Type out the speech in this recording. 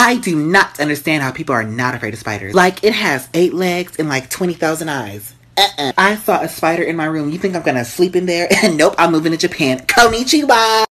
I do not understand how people are not afraid of spiders. Like, it has eight legs and like 20,000 eyes. Uh-uh. I saw a spider in my room. You think I'm gonna sleep in there? nope, I'm moving to Japan. Konnichiwa!